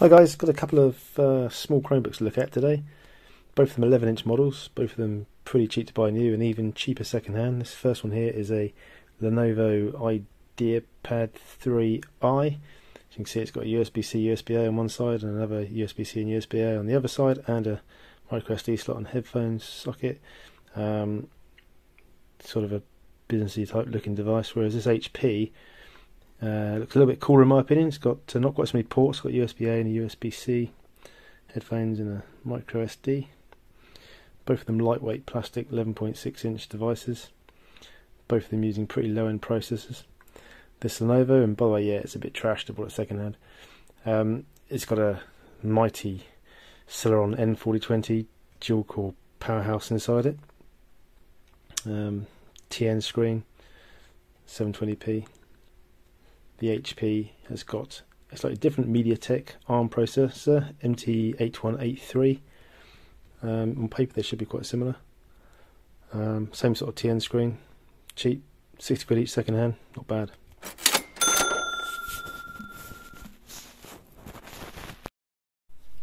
Hi guys, got a couple of uh, small Chromebooks to look at today. Both of them 11 inch models, both of them pretty cheap to buy new and even cheaper second hand. This first one here is a Lenovo IdeaPad 3i. As you can see it's got a USB-C, USB-A on one side and another USB-C and USB-A on the other side and a microSD slot and headphones socket. Um, sort of a businessy type looking device, whereas this HP uh, looks a little bit cooler in my opinion. It's got uh, not quite so many ports. It's got USB A and a USB C, headphones and a micro SD. Both of them lightweight plastic, 11.6 inch devices. Both of them using pretty low end processors. This Lenovo, and by the way, yeah, it's a bit trashed. I bought it second hand. Um, it's got a mighty Celeron N4020 dual core powerhouse inside it. Um, TN screen, 720p the HP has got a slightly different MediaTek ARM processor, MT8183. Um, on paper, they should be quite similar. Um, same sort of TN screen, cheap, 60 quid each second hand, not bad.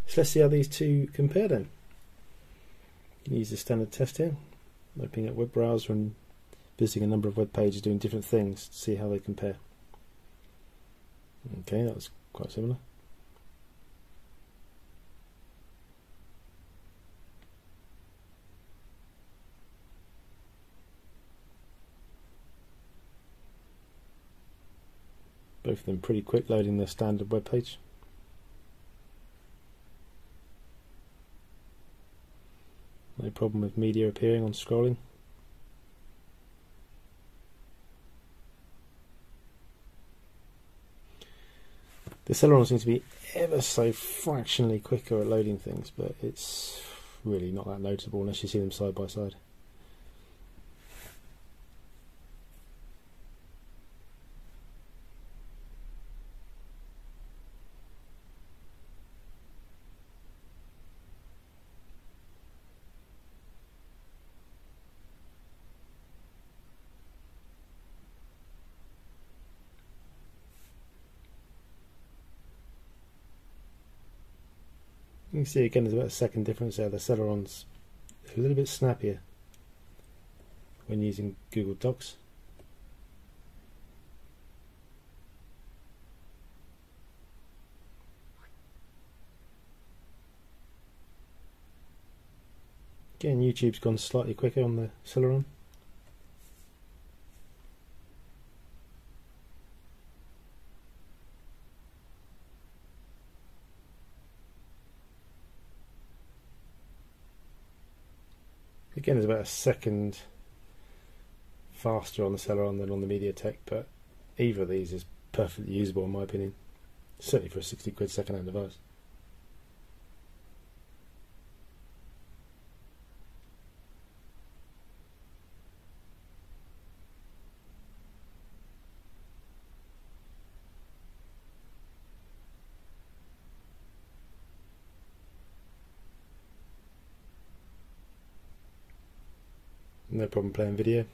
So let's see how these two compare then. You can use the standard test here, opening up web browser and visiting a number of web pages doing different things to see how they compare. Okay, that was quite similar. Both of them pretty quick loading their standard web page. No problem with media appearing on scrolling. The Celeron seems to be ever so fractionally quicker at loading things, but it's really not that noticeable unless you see them side by side. You can see again there's about a second difference there. The Celeron's a little bit snappier when using Google Docs. Again, YouTube's gone slightly quicker on the Celeron. Again, it's about a second faster on the Celeron than on the MediaTek, but either of these is perfectly usable in my opinion. Certainly for a 60 quid second hand device. No problem playing video.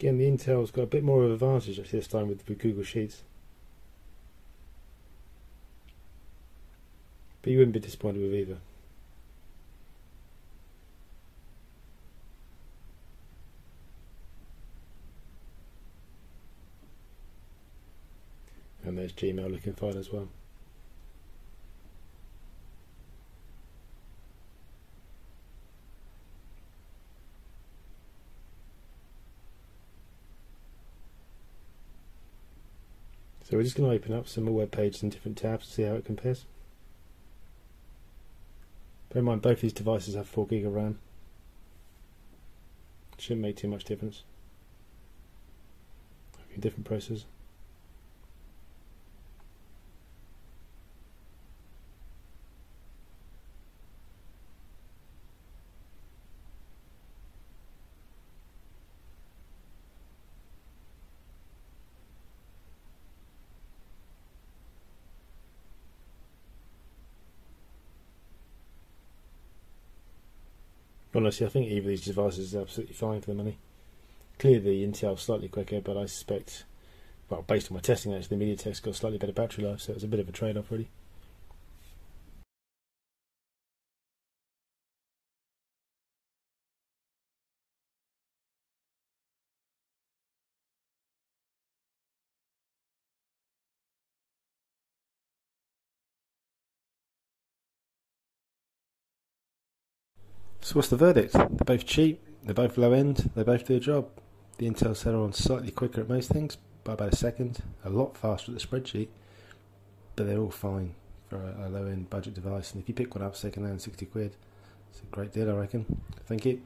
Again, the Intel's got a bit more of an advantage this time with, with Google Sheets. But you wouldn't be disappointed with either. And there's Gmail looking fine as well. So we're just going to open up some more web pages in different tabs to see how it compares. Bear in mind both these devices have 4 gig of RAM. Shouldn't make too much difference. Different processors. Honestly, I think either of these devices is absolutely fine for the money. Clearly, the Intel slightly quicker, but I suspect, well, based on my testing, actually, the MediaTek's got slightly better battery life, so it was a bit of a trade-off, really. So what's the verdict? They're both cheap, they're both low end, they both do a job. The Intel Celeron slightly quicker at most things, by about a second, a lot faster at the spreadsheet, but they're all fine for a, a low end budget device. And if you pick one up second hand, 60 quid, it's a great deal, I reckon. Thank you.